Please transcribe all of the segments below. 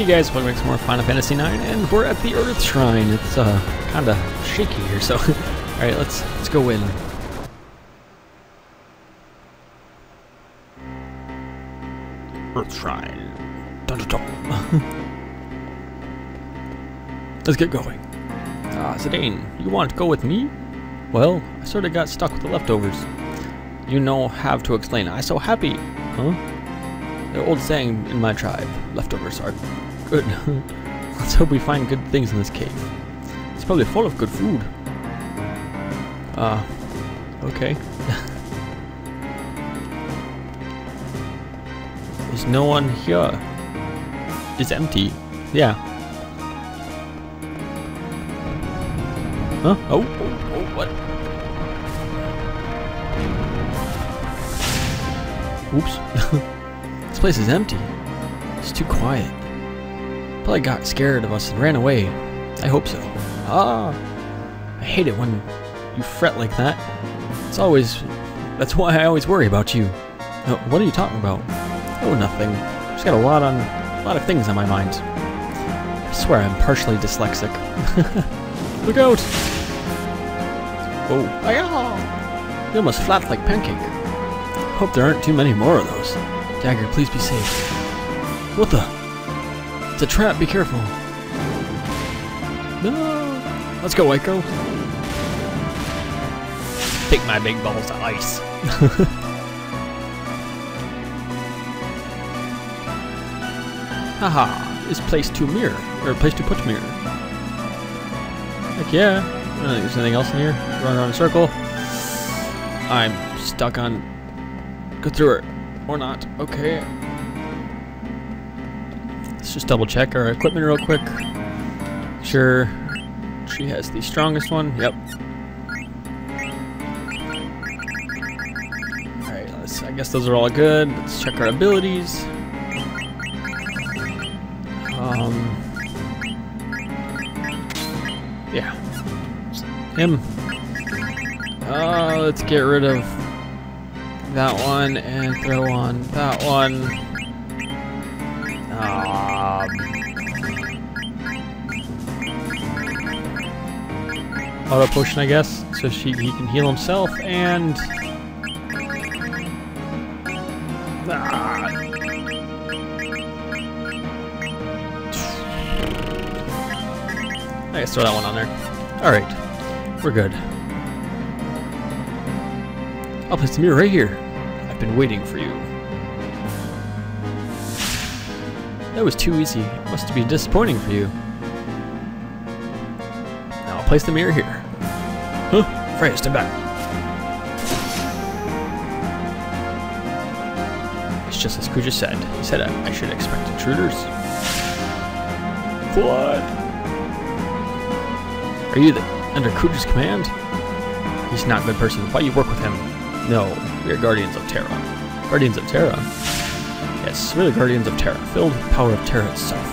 Hey guys, welcome back to some more Final Fantasy IX, and we're at the Earth Shrine. It's uh kind of shaky here, so all right, let's let's go in. Earth Shrine. Dun, dun, dun. let's get going. Ah, Zidane, you want to go with me? Well, I sort of got stuck with the leftovers. You know, have to explain. I so happy, huh? The old saying in my tribe, leftovers are good. Let's hope we find good things in this cave. It's probably full of good food. Uh, okay. There's no one here. It's empty. Yeah. Huh? Oh, oh, oh, what? Oops. this place is empty. It's too quiet. Probably got scared of us and ran away. I hope so. Ah! I hate it when you fret like that. It's always... That's why I always worry about you. Uh, what are you talking about? Oh, nothing. Just got a lot on... a lot of things on my mind. I swear I'm partially dyslexic. Look out! Oh, ah! You almost flat like pancake. Hope there aren't too many more of those. Dagger, please be safe. What the? It's a trap, be careful. No! Let's go, Echo. Take my big balls of ice. Haha, this place to mirror, or place to put mirror. Heck yeah. I don't think there's anything else in here. Run around in a circle. I'm stuck on... Go through it. Or not. Okay. Let's just double check our equipment real quick. Sure. She has the strongest one. Yep. Alright, let's I guess those are all good. Let's check our abilities. Um Yeah. Him. Uh let's get rid of that one and throw on that one. Auto potion, I guess, so she he can heal himself and. Ah. I guess throw that one on there. All right, we're good. I'll place the mirror right here. I've been waiting for you. That was too easy. It must be disappointing for you. Now I'll place the mirror here. Freya, stand back. It's just as Kuja said. He said I, I should expect intruders. What? Are you the, under Kuja's command? He's not a good person. Why you work with him? No, we are Guardians of Terra. Guardians of Terra? Yes, we're the Guardians of Terra, filled with the power of Terra itself.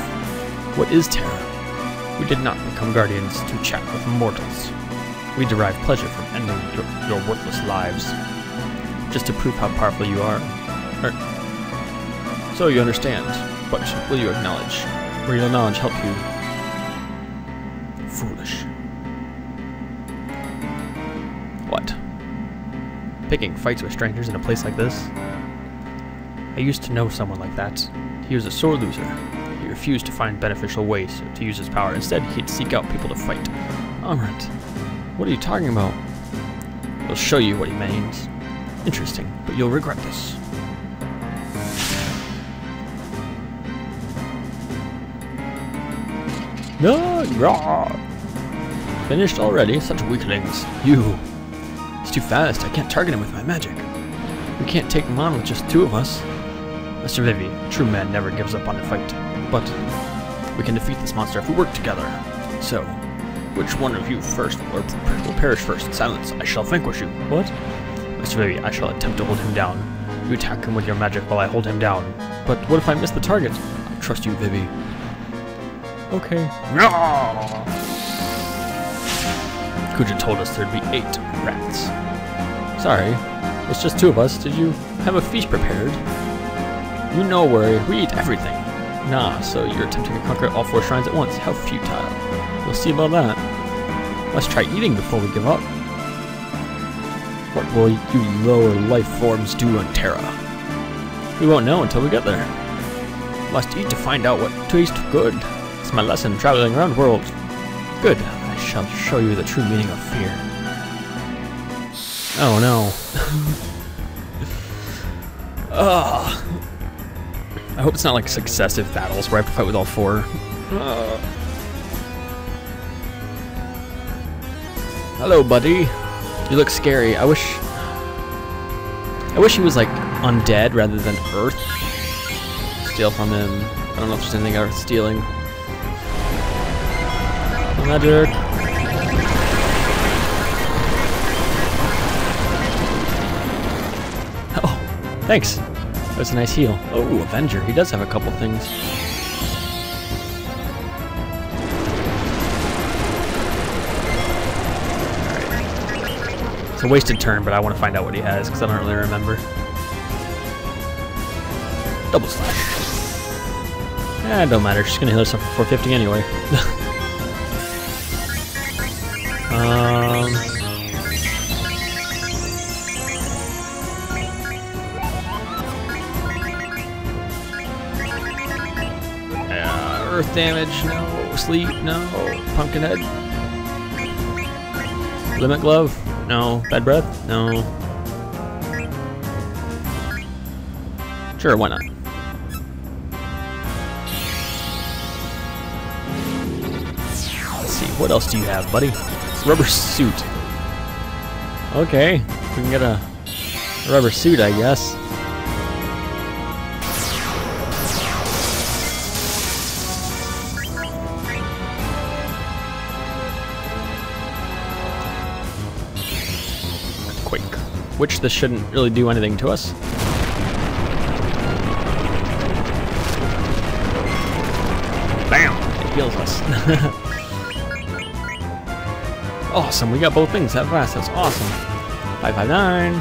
What is Terra? We did not become Guardians to chat with mortals. We derive pleasure from ending your, your worthless lives. Just to prove how powerful you are. Er, so you understand, but will you acknowledge? Will your knowledge help you? Foolish. What? Picking fights with strangers in a place like this? I used to know someone like that. He was a sore loser. He refused to find beneficial ways to use his power. Instead, he'd seek out people to fight. Amrit, what are you talking about? I'll show you what he means. Interesting, but you'll regret this. No, rah. Finished already? Such weaklings. You! It's too fast. I can't target him with my magic. We can't take him on with just two of us. Mr. Vivi, true man never gives up on a fight. But we can defeat this monster if we work together. So, which one of you first will, will perish first? Silence, I shall vanquish you. What? Mr. Vivi, I shall attempt to hold him down. You attack him with your magic while I hold him down. But what if I miss the target? I trust you, Vivi. Okay. Kuja told us there'd be eight rats. Sorry, it's just two of us. Did you have a feast prepared? You know, worry, we eat everything. Nah, so you're attempting to conquer all four shrines at once. How futile. We'll see about that. Let's try eating before we give up. What will you lower life forms do on Terra? We won't know until we get there. Must eat to find out what tastes good. It's my lesson traveling around the world. Good. I shall show you the true meaning of fear. Oh no. Ugh. Ah. I hope it's not like successive battles where I have to fight with all four. Ugh. Hello, buddy. You look scary. I wish... I wish he was like undead rather than Earth. Steal from him. I don't know if there's anything worth stealing. Magic. Oh, thanks. That was a nice heal. Oh, Avenger. He does have a couple things. It's a wasted turn, but I want to find out what he has because I don't really remember. Double slash. Eh, don't matter. She's gonna heal herself for 450 anyway. um. Yeah, earth damage, no. Sleep, no. Pumpkin head. Limit glove, no. Bad breath, no. Sure, why not? Let's see, what else do you have, buddy? Rubber suit. Okay, we can get a rubber suit, I guess. Which this shouldn't really do anything to us. Bam! It heals us. awesome, we got both things that fast. That's awesome. 559.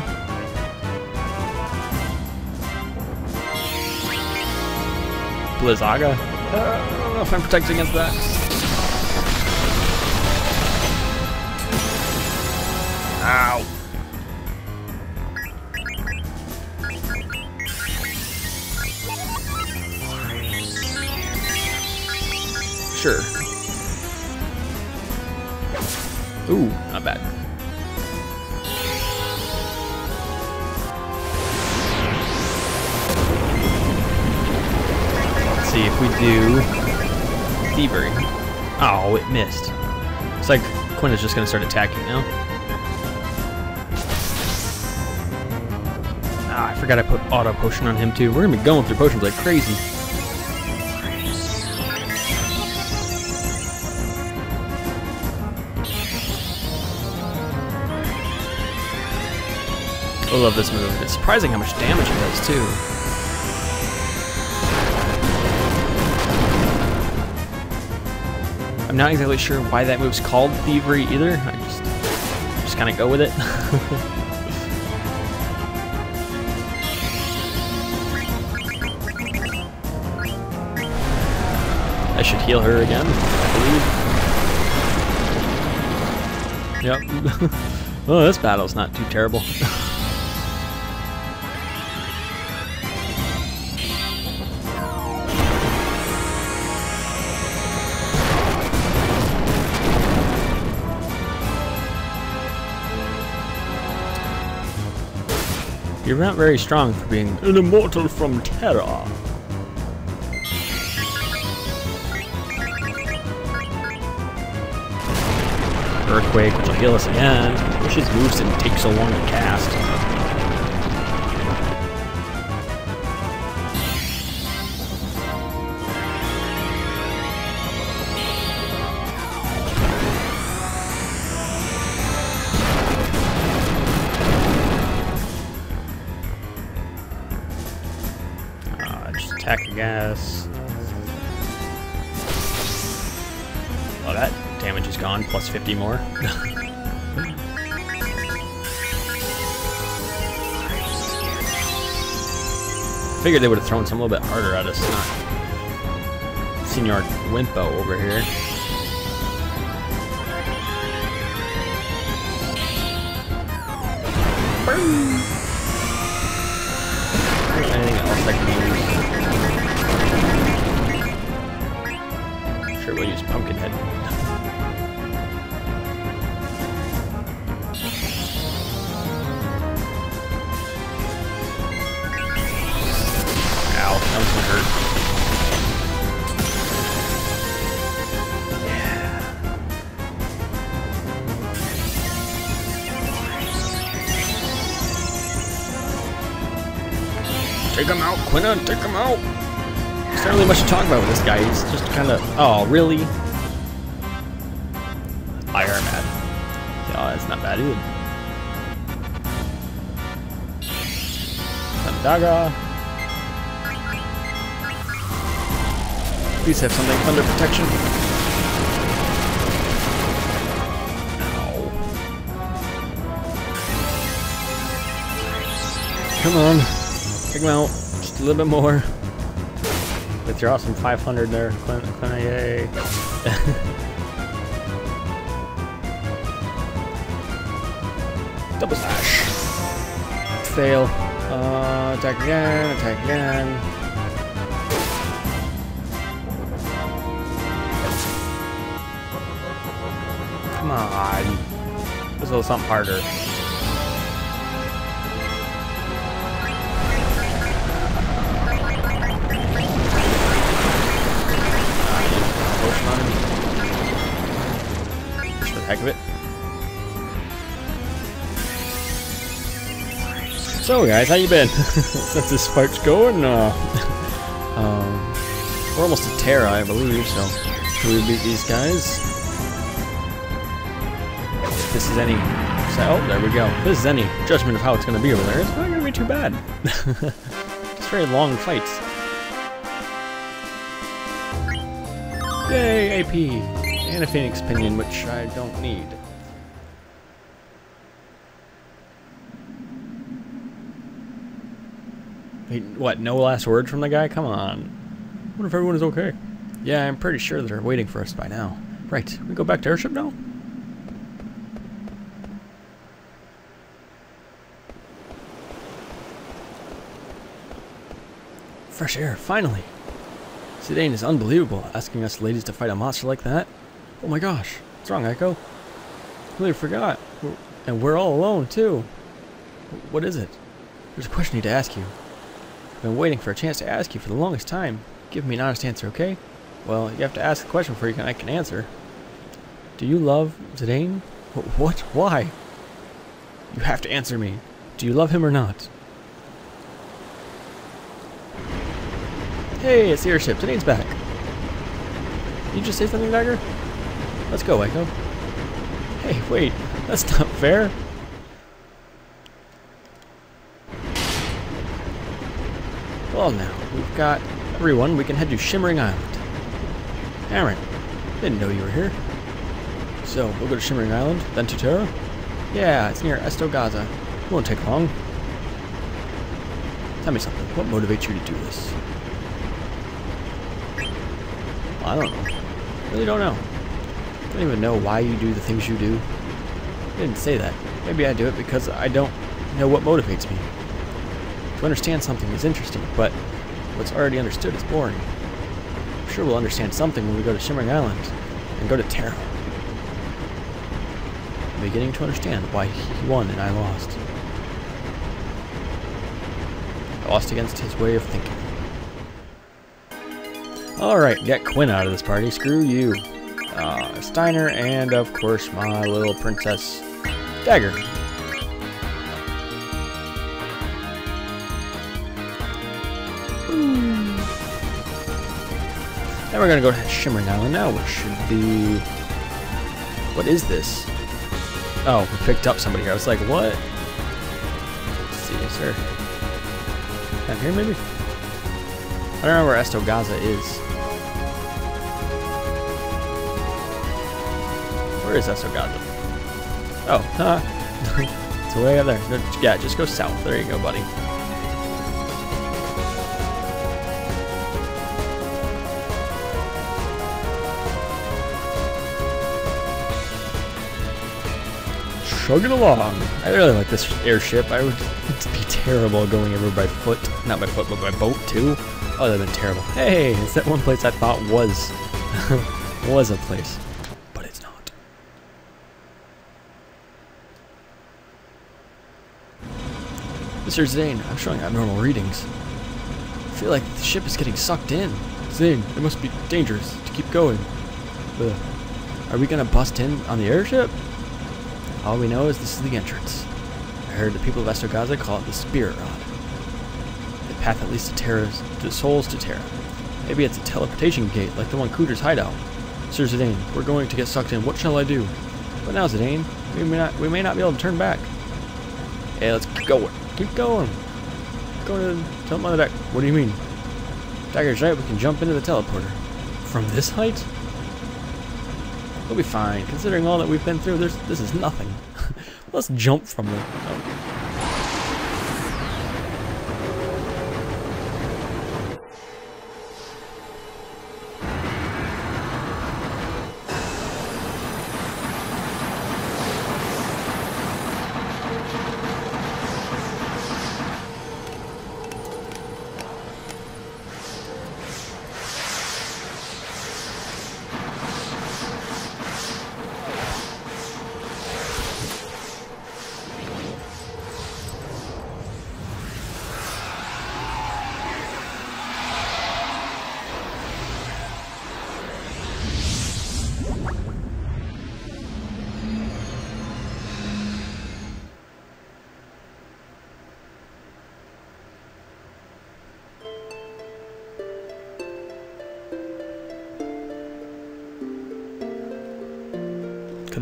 Blizzaga. Uh, I don't know if I'm protected against that. Ow. Sure. Ooh, not bad. Let's see if we do thievery. Oh, it missed. It's like Quina is just gonna start attacking now. Ah, I forgot I put auto potion on him too. We're gonna be going through potions like crazy. I love this move. It's surprising how much damage it does too. I'm not exactly sure why that move's called Thievery either. I just just kind of go with it. I should heal her again, I believe. Yep. oh, this battle's not too terrible. You're not very strong for being an immortal from Terra. Earthquake, which will heal us again. Wish his moves didn't take so long to cast. Attack the gas. Oh, that damage is gone, plus 50 more. Figured they would have thrown some a little bit harder at us, not Senor Wimpo over here. Anything else I can use? We'll use Pumpkinhead. Ow, that was gonna hurt. Take him out, Quina, take him out! Not really much to talk about with this guy. He's just kind of. Oh, really? Iron Man. Yeah, that's not bad either. Sandaga. Please have something under protection. Ow. Come on. Take him out. Just a little bit more. With your awesome 500 there, Clint, Clint yay. Double slash. Fail. Uh, attack again, attack again. Come on. This is a little something harder. Heck of it. So guys, how you been? Since this fight's going, uh, um, we're almost at Terra, I believe, so can we beat these guys? If this is any, so, oh, there we go. If this is any judgment of how it's going to be over there, it's not going to be too bad. it's very long fights. Yay, AP! And a Phoenix Pinion, which I don't need. Wait, what, no last word from the guy? Come on. What if everyone is okay? Yeah, I'm pretty sure they're waiting for us by now. Right, we go back to airship now? Fresh air, finally! Zidane is unbelievable, asking us ladies to fight a monster like that. Oh my gosh, what's wrong, Echo? Completely forgot. We're- And we're all alone, too. What is it? There's a question I need to ask you. I've been waiting for a chance to ask you for the longest time. Give me an honest answer, okay? Well, you have to ask the question before you can, I can answer. Do you love Zidane? What? Why? You have to answer me. Do you love him or not? Hey, it's the airship. Zidane's back. Did you just say something, Dagger? Let's go, Echo. Hey, wait. That's not fair. Well now, we've got everyone. We can head to Shimmering Island. Erin, didn't know you were here. So, we'll go to Shimmering Island, then to Terra? Yeah, it's near Esto Gaza. It won't take long. Tell me something. What motivates you to do this? I don't know. Really don't know. I don't even know why you do the things you do. I didn't say that. Maybe I do it because I don't know what motivates me. To understand something is interesting, but what's already understood is boring. I'm sure we'll understand something when we go to Shimmering Island and go to Terra. I'm beginning to understand why he won and I lost. I lost against his way of thinking. Alright, get Quina out of this party. Screw you. Uh, Steiner, and of course my little princess, Dagger. Then we're gonna go to Shimmering Island now, which should be... What is this? Oh, we picked up somebody here. I was like, what? Let's see, is there... Down here, maybe? I don't know where Esto Gaza is. Where is Esto Gaza? Oh, huh. it's way over there. Yeah, just go south. There you go, buddy. chugging along. I really like this airship. I would be terrible going over by foot. Not by foot, but by boat too. Oh, that'd been terrible. Hey, it's that one place I thought was was a place. Mr. Zane, I'm showing abnormal readings. I feel like the ship is getting sucked in. Zane, it must be dangerous to keep going. Ugh. Are we gonna bust in on the airship? All we know is this is the entrance. I heard the people of Esto Gaza call it the Spirit Rod. The path that leads to Terra's to souls to Terra. Maybe it's a teleportation gate like the one Kuja's hideout. Sir Zidane, we're going to get sucked in. What shall I do? But now, Zidane, we may not we may not be able to turn back. Hey, let's going. Keep going. Going to jump on the deck. What do you mean? Dagger's right, we can jump into the teleporter. From this height? We'll be fine. Considering all that we've been through, there's this is nothing. Let's jump from the...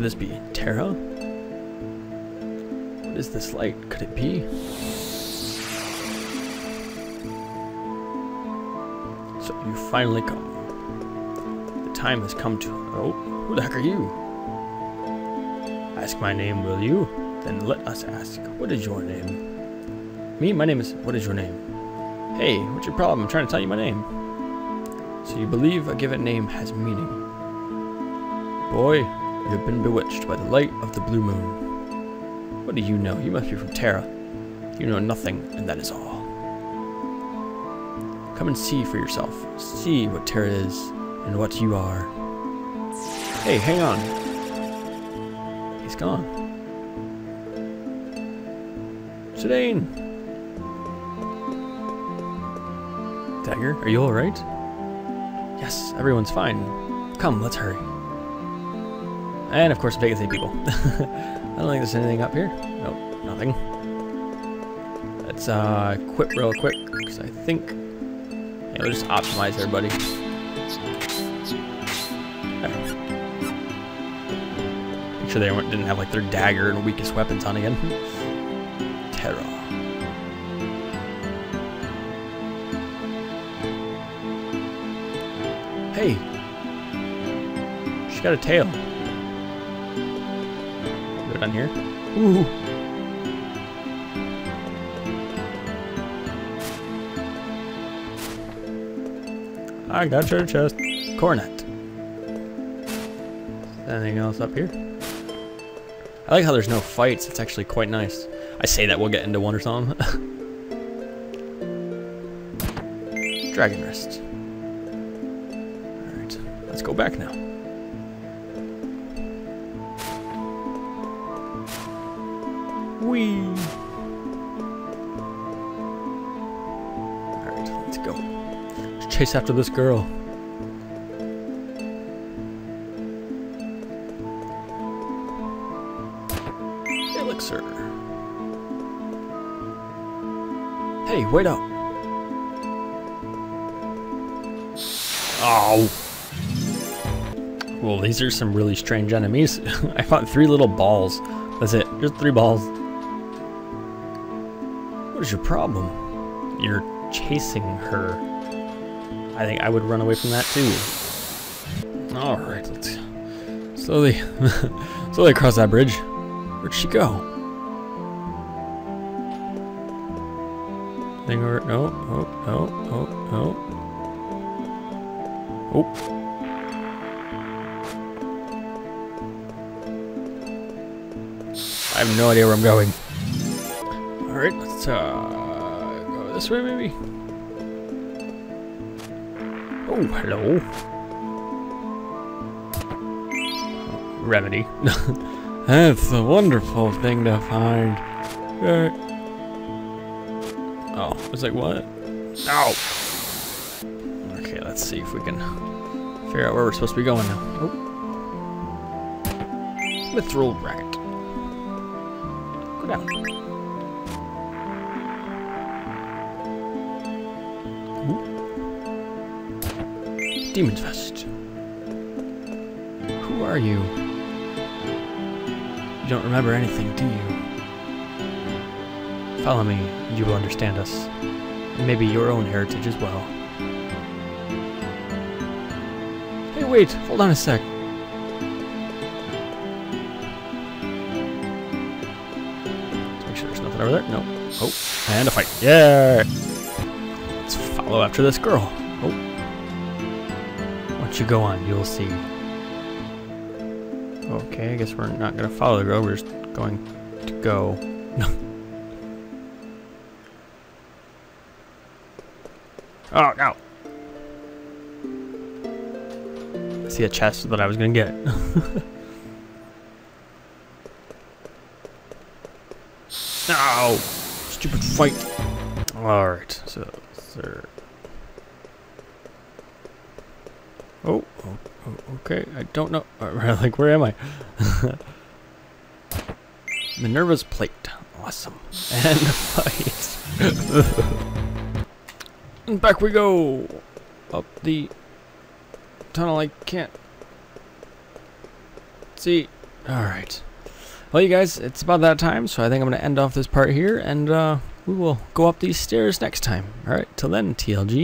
this be Terra? What is this light? Could it be? So you finally come. The time has come to... Oh, who the heck are you? Ask my name, will you? Then let us ask, what is your name? Me? My name is... What is your name? Hey, what's your problem? I'm trying to tell you my name. So you believe a given name has meaning. Boy, you have been bewitched by the light of the blue moon. What do you know? You must be from Terra. You know nothing, and that is all. Come and see for yourself. See what Terra is, and what you are. Hey, hang on. He's gone. Zidane! Dagger, are you alright? Yes, everyone's fine. Come, let's hurry. And of course, vacancy people. I don't think there's anything up here. Nope, nothing. Let's uh, quit real quick, because I think... Yeah, we'll just optimize everybody. Make sure they didn't have like their dagger and weakest weapons on again. Terra. Hey! She got a tail on here. Ooh. I got your chest. Cornet. Anything else up here? I like how there's no fights. It's actually quite nice. I say that we'll get into one or something. Dragon Wrist. Alright, let's go back now. Whee! Alright, let's go. Let's chase after this girl. Elixir. Hey, wait up. Oh. Well, these are some really strange enemies. I fought three little balls. That's it. Just three balls. What is your problem? You're chasing her. I think I would run away from that too. Alright, let's slowly slowly cross that bridge. Where'd she go? Thing over no, oh, no, oh, no. Oh. oh, oh. I have no idea where I'm going. Alright, let's uh, go this way maybe? Oh, hello. Remedy. That's a wonderful thing to find. Uh, oh, it's like what? Ow! Okay, let's see if we can figure out where we're supposed to be going now. Oh. Mithril racket. Go down. Ooh. Demon's Vest. Who are you? You don't remember anything, do you? Follow me, and you will understand us. And maybe your own heritage as well. Hey, wait! Hold on a sec. Let's make sure there's nothing over there. No. Oh, and a fight. Yeah! Let's follow after this girl. You go on, you'll see. Okay, I guess we're not gonna follow the girl, we're just going to go. Oh, no! I see a chest that I was gonna get. no! Stupid fight! Alright, so, sir. Oh, oh, oh, okay, I don't know. Like, where am I? Minerva's plate. Awesome. And fight. and back we go! Up the tunnel I can't see. Alright. Well, you guys, it's about that time, so I think I'm going to end off this part here, and uh, we will go up these stairs next time. Alright, till then, TLG.